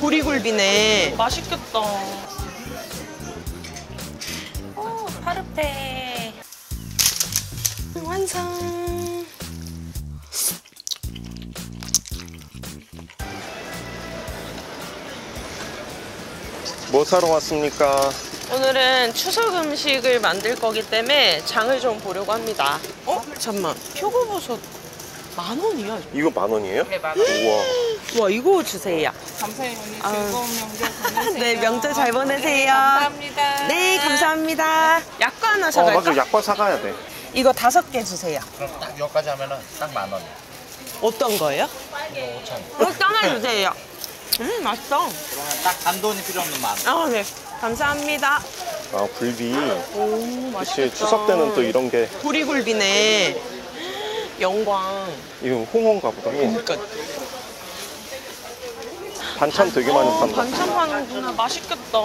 보리굴비네. 맛있겠다. 오, 파르페. 완성. 뭐 사러 왔습니까? 오늘은 추석 음식을 만들 거기 때문에 장을 좀 보려고 합니다. 어? 잠만. 표고버섯 만 원이야. 이거 만 원이에요? 네, 맞아. 우와. 와 이거 주세요. 감사해요, 언니. 아유. 즐거운 명절 보내세요. 네 명절 잘 보내세요. 감사합니다. 네 감사합니다. 약과 하나 어, 사갈까? 맞아. 약과 사가야 돼. 이거 다섯 개 주세요. 그럼 딱 여기까지 하면은 딱 만 원. 어떤 거예요? 이거 5천 원. 이거 하나 주세요. 음 맛있어. 그러면 딱 단돈이 필요 없는 만 원. 아 네. 감사합니다. 아, 굴비. 오 맛있겠다. 역시 추석 때는 또 이런 게 보리굴비네. 영광. 이거 홍어인가 보다. 그러니까 반찬 되게 많이 어, 판다. 반찬 파는구나. 맛있겠다.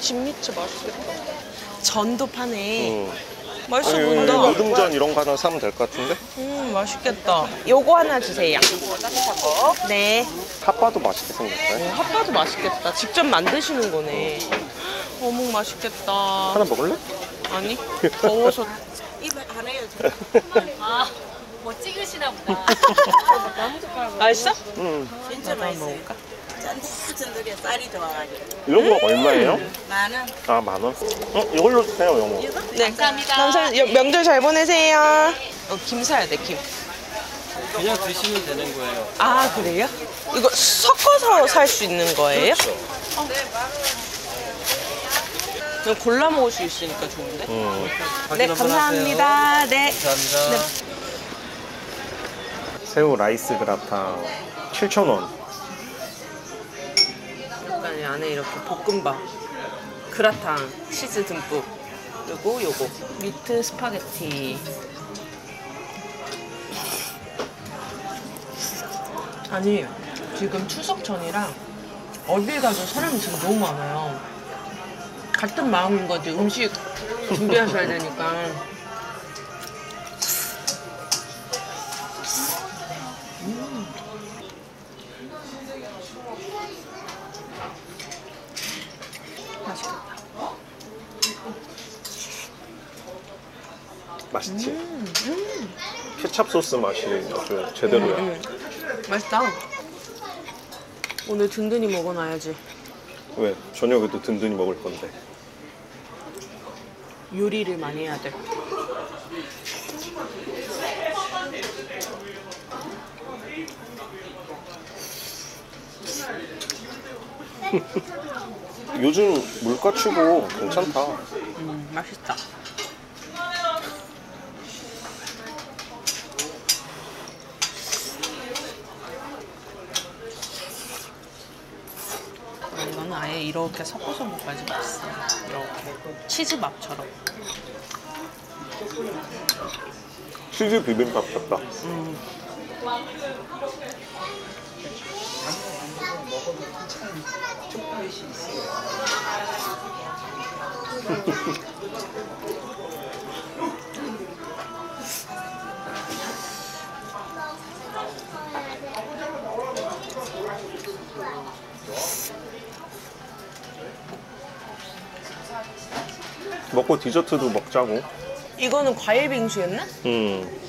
진미채 맛있겠다. 전도 파네. 응. 맛있어 아니, 보인다. 노등전 이런 거 하나 사면 될 것 같은데? 음 맛있겠다. 요거 하나 주세요. 네. 핫바도 맛있게 생겼다. 핫바도 맛있겠다. 직접 만드시는 거네. 어묵 맛있겠다. 하나 먹을래? 아니 더워서 아, 뭐 찍으시나 보다. 맛있어? 응. 진짜 맛있어요. 먹을까? 쫀득쫀득해 쌀이 좋아가지고 이런 거 얼마예요? 만원 아, 만 원? 어, 이걸로 주세요, 영어. 네. 감사합니다. 감사. 여- 명절 잘 보내세요. 어, 김 사야 돼 김. 그냥 드시면 되는 거예요. 아 그래요? 이거 섞어서 살 수 있는 거예요? 어. 그냥 골라 먹을 수 있으니까 좋은데. 음. 네 감사합니다. 네. 감사합니다. 새우 rice 그라탕 7,000원. 이 안에 이렇게 볶음밥, 그라탕, 치즈 듬뿍, 그리고 요거 meat 스파게티. 아니 지금 추석 전이라 어딜 가도 사람이 지금 너무 많아요. 같은 마음인 거지 음식 준비하셔야 되니까. 맛있겠다. 맛있지? 음, 케찹 소스 맛이 아주 제대로야. 음, 맛있다. 오늘 든든히 먹어놔야지. 왜? 저녁에도 든든히 먹을 건데. 요리를 많이 해야 돼. 요즘 물가 치고 괜찮다. 음, 맛있다. 이거는 아예 이렇게 섞어서 먹어야지 맛있어. 이렇게 치즈밥처럼. 치즈 비빔밥 같다. 먹고 디저트도 먹자고. 이거는 과일 빙수였나? 음.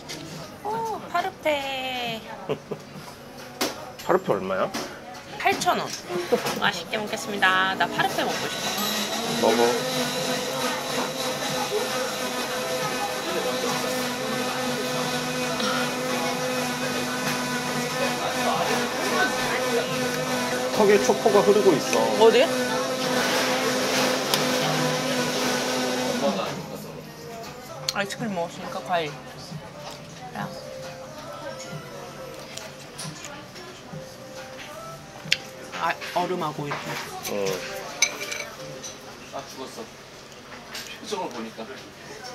오, 파르페. 파르페 얼마야? 8,000원. 맛있게 먹겠습니다. 나 파르페 먹고 싶어. 먹어. 턱에 초코가 흐르고 있어. 어디? 아이스크림 먹었으니까 과일. 아, 얼음하고 이렇게. 응. 아 죽었어. 표정을 보니까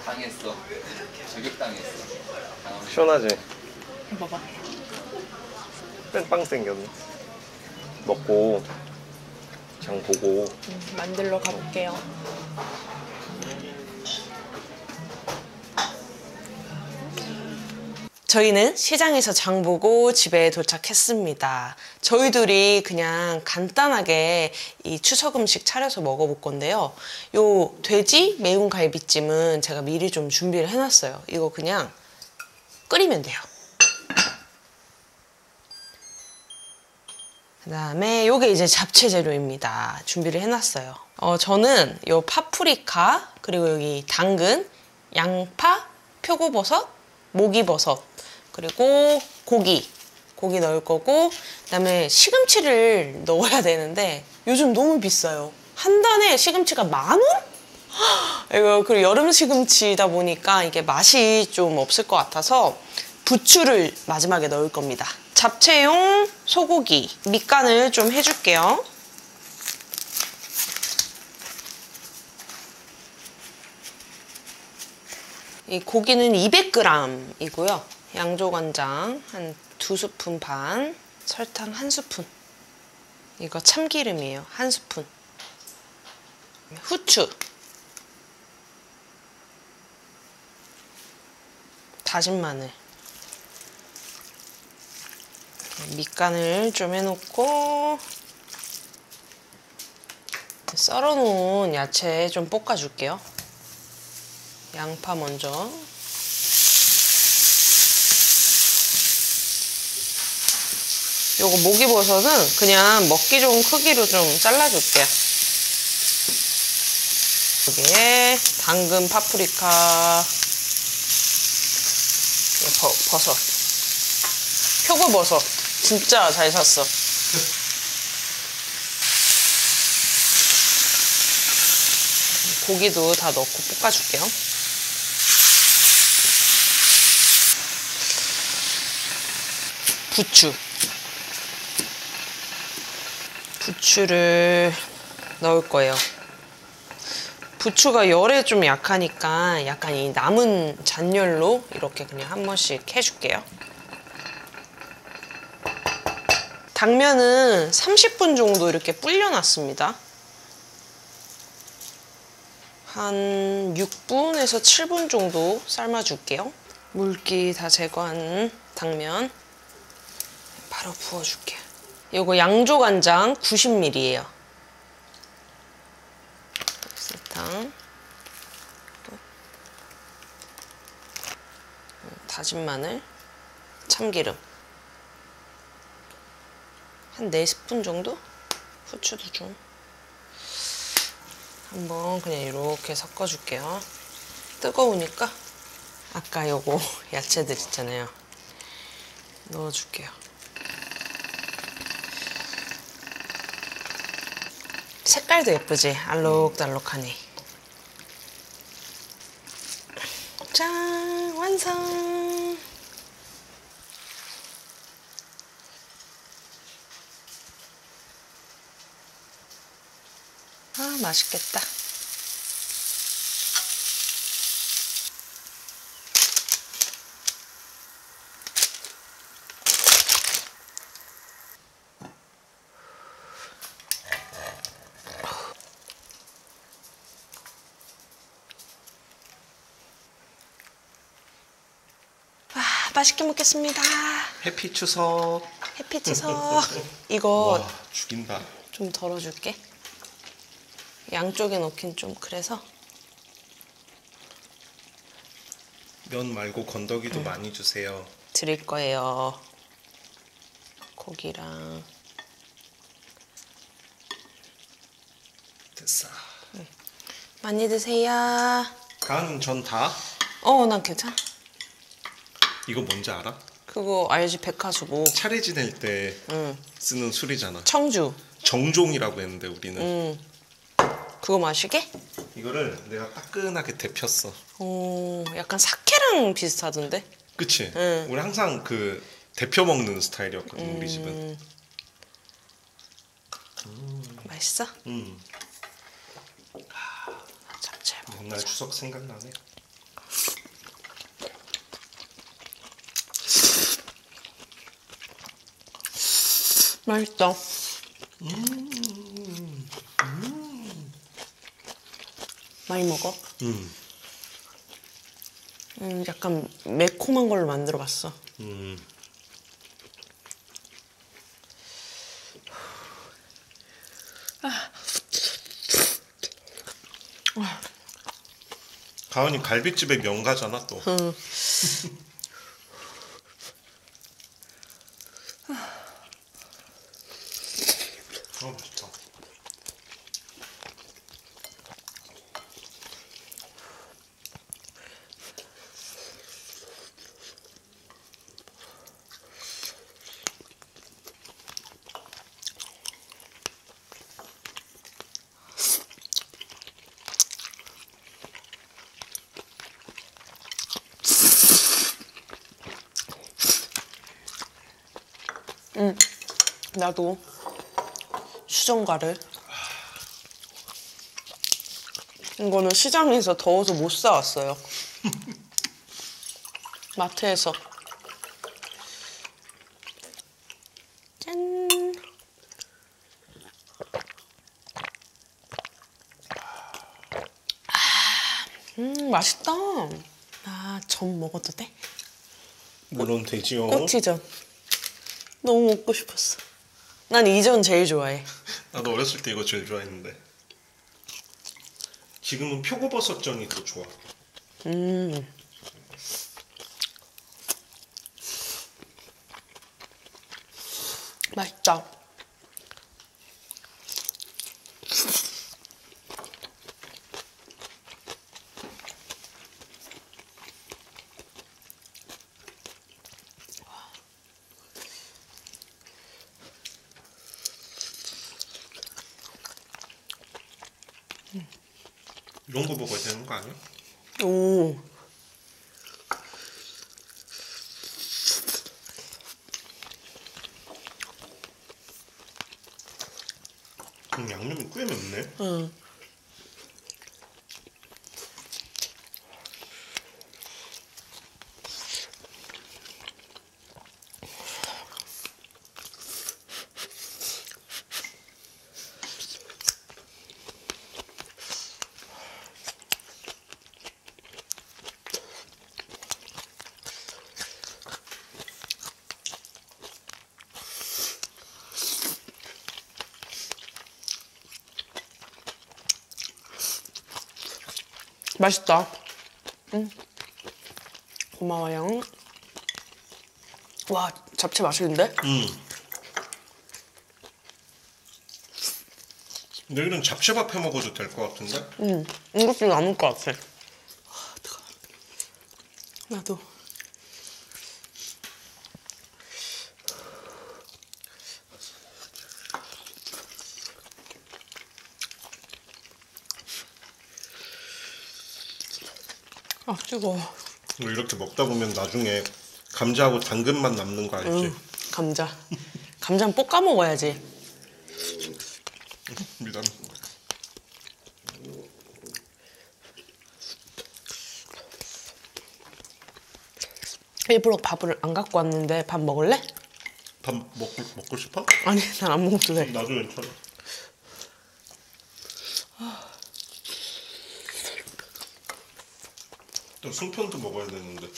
당했어. 저격당했어. 당하고 시원하지? 봐봐. 뺑빵 생겼네. 먹고 장 보고 음, 만들러 가볼게요. 저희는 시장에서 장 보고 집에 도착했습니다. 저희들이 그냥 간단하게 이 추석 음식 차려서 먹어볼 건데요. 요 돼지 매운 갈비찜은 제가 미리 좀 준비를 해놨어요. 이거 그냥 끓이면 돼요. 그 다음에 요게 이제 잡채 재료입니다. 준비를 해놨어요. 어, 저는 요 파프리카, 그리고 여기 당근, 양파, 표고버섯, 목이버섯, 그리고 고기. 고기 넣을 거고, 그 다음에 시금치를 넣어야 되는데, 요즘 너무 비싸요. 한 단에 시금치가 만 원? 이거 그리고 여름 시금치다 보니까 이게 맛이 좀 없을 것 같아서 부추를 마지막에 넣을 겁니다. 잡채용 소고기 밑간을 좀 해줄게요. 이 고기는 200g이고요. 양조간장 한 두 스푼 반, 설탕 한 스푼. 이거 참기름이에요. 한 스푼. 후추. 다진 마늘. 밑간을 좀 해놓고 썰어놓은 야채 좀 볶아줄게요. 양파 먼저. 요거 목이버섯은 그냥 먹기 좋은 크기로 좀 잘라줄게요. 여기에 당근, 파프리카, 버, 버섯. 표고버섯. 진짜 잘 샀어. 고기도 다 넣고 볶아줄게요. 부추. 부추를 넣을 거예요. 부추가 열에 좀 약하니까 약간 이 남은 잔열로 이렇게 그냥 한 번씩 해줄게요. 당면은 30분 정도 이렇게 불려놨습니다. 한 6분에서 7분 정도 삶아줄게요. 물기 다 제거한 당면 바로 부어줄게요. 이거 양조간장 90ml예요. 설탕. 다진 마늘. 참기름. 한 4스푼 정도? 후추도 좀. 한번 그냥 이렇게 섞어줄게요. 뜨거우니까 아까 요거 야채들 있잖아요. 넣어줄게요 색깔도 예쁘지? 알록달록하니 짠! 완성! 아, 맛있겠다. 와, 맛있게 먹겠습니다. 해피 추석. 해피 추석. 이거 와 죽인다. 좀 덜어줄게. 양쪽에 넣긴 좀 그래서 면 말고 건더기도 많이 주세요. 드릴 거예요. 고기랑 됐어. 많이 드세요. 간 전 다? 어, 난 괜찮아. 이거 뭔지 알아? 그거 알지 백화수고. 차례 지낼 때 응. 쓰는 술이잖아. 청주. 정종이라고 했는데 우리는 응. 그거 마시게? 이거를 내가 따끈하게 데폈어. 오, 약간 사케랑 비슷하던데. 그치? 응. 우리 항상 그 데펴 먹는 스타일이었거든 우리 집은. 맛있어? 음. 잡채 먹. 옛날 추석 생각나네. 맛있다. 많이 먹어? 음. 음, 약간 매콤한 걸로 만들어 봤어. 음. 가은이 갈비집의 명가잖아 또. 응. 어 맛있다. 나도 수정과를 이거는 시장에서 더워서 못 사왔어요. 마트에서 짠. 아, 음 맛있다. 나전 먹어도 돼? 물론 되지요. 꼬치전. 너무 먹고 싶었어. 난 이전 제일 좋아해. 나도 어렸을 때 이거 제일 좋아했는데. 지금은 표고버섯전이 더 좋아. 음. 맛있다. 이런 거 먹어야 되는 거 아니야? 오. 음, 양념이 꽤 맵네. 응. 맛있다. 응. 고마워요. 와, 잡채 맛있는데? 음. 내일은 잡채밥 해 먹어도 될 것 같은데? 응. 이것도 남을 것 같아. 아, 아, 뜨거워. 뭐 이렇게 먹다 보면 나중에 감자하고 당근만 남는 거 알지? 응, 감자. 감자는 볶아 먹어야지. 미안. 일부러 밥을 안 갖고 왔는데 밥 먹을래? 밥 먹고 먹고 싶어? 아니, 난 안 먹어도 돼. 나도 괜찮아. 또 송편도 먹어야 되는데.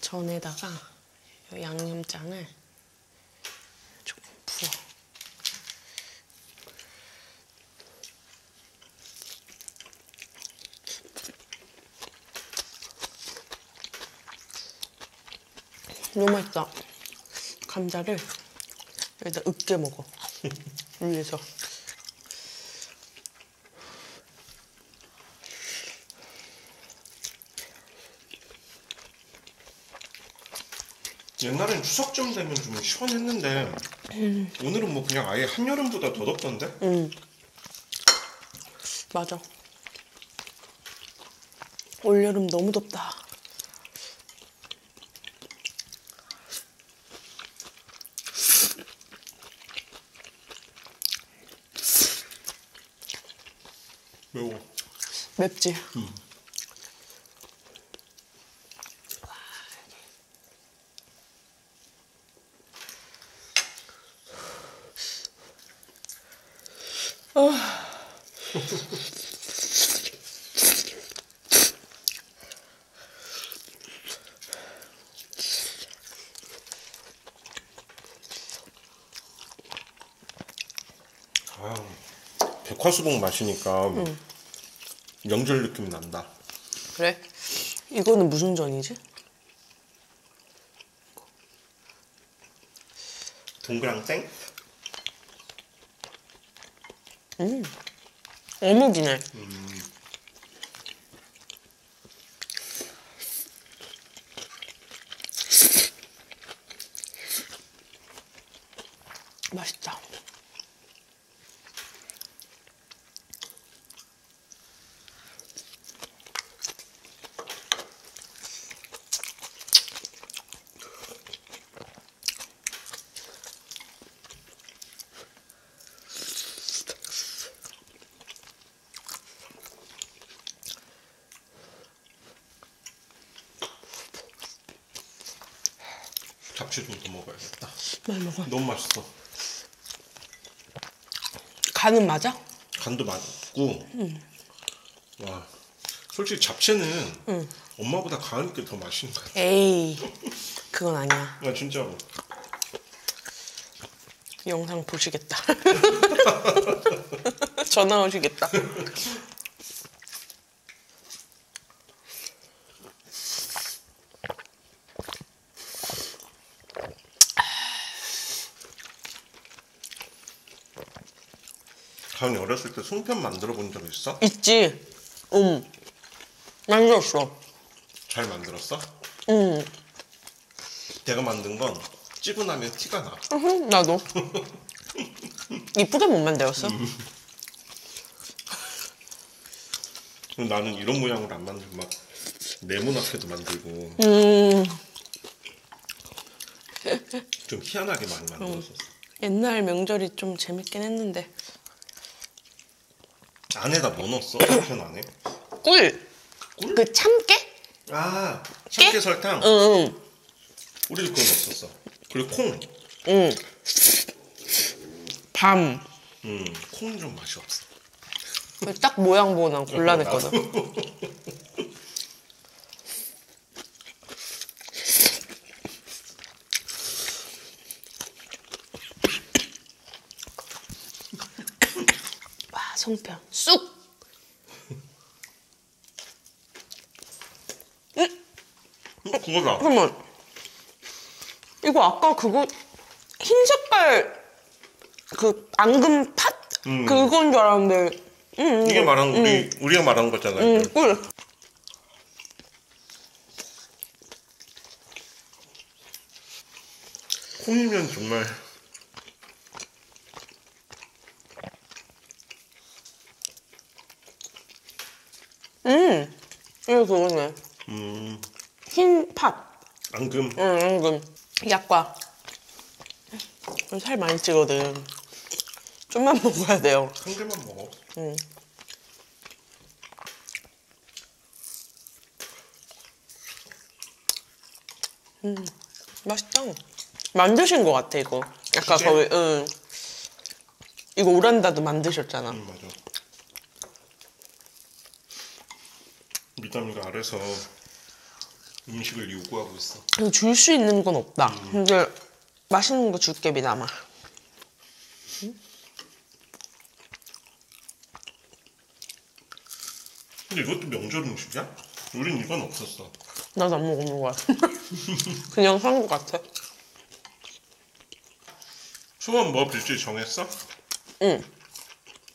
전에다가 이 양념장을 조금 부어. 너무 맛있다. 감자를 여기다 으깨 먹어. 위에서. 옛날엔 추석쯤 되면 좀 시원했는데 오늘은 뭐 그냥 아예 한여름보다 더 덥던데? 응. 맞아. 올여름 너무 덥다. 맵지? 아, 백화수복 마시니까 명절 느낌 난다. 그래? 이거는 무슨 전이지? 동그랑땡? 어묵이네. 맛있다. 잡채 좀더 먹어야겠다. 많이 먹어. 너무 맛있어. 간은 맞아? 간도 맞고. 와, 솔직히 잡채는 엄마보다 가은이께 더 맛있는 것 같아. 에이, 그건 아니야. 나 진짜로. 영상 보시겠다. 전화 오시겠다. 가은이 어렸을 때 송편 만들어 본 적 있어? 있지? 응. 만들었어. 잘 만들었어? 응. 내가 만든 건 찌고 나면 티가 나. 으흠, 나도. 이쁘게 못 만들었어? 나는 이런 모양으로 안 만들고 막 네모나게도 만들고 음, 좀 희한하게 많이 만들었었어. 옛날 명절이 좀 재밌긴 했는데. 안에다 뭐 넣었어? 송편 안에? 꿀! 그 참깨? 아 참깨 설탕. 응, 우리도 그거 넣었었어. 그리고 콩. 응. 밤. 음, 콩은 좀 맛이 없어. 딱 모양 보고 난 곤란했거든. 송편. 쑥! 어, 그거다. 잠깐만. 이거 아까 그거 흰 색깔 그 앙금 팥? 음. 그건 줄 알았는데. 음, 이게 말한 우리 우리가 말한 거잖아. 음, 이거. 꿀. 콩이면 정말 음, 이거 그거네. 음, 흰 팥. 앙금. 응, 앙금. 약과. 살 많이 찌거든. 좀만 먹어야 돼요. 한 개만 먹어. 응. 음, 맛있다. 만드신 것 같아, 이거. 진짜? 거기, 응. 이거 오란다도 만드셨잖아. 음, 맞아. 미담이가 아래서 음식을 요구하고 있어. 줄 수 있는 건 없다. 근데 맛있는 거 줄게, 미남아. 근데 이것도 명절 음식이야? 우린 이건 없었어. 나도 안 먹어본 것 같아. 그냥 산 것 같아. 소원 뭐 빌지 정했어? 응,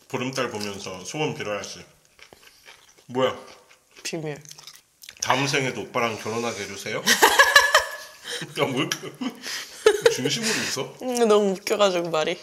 보름달 보면서 소원 빌어야지. 뭐야? 비밀. 다음 생에도 오빠랑 결혼하게 해주세요? 야, 뭐 진심으로 웃어? 음, 너무 웃겨가지고 말이.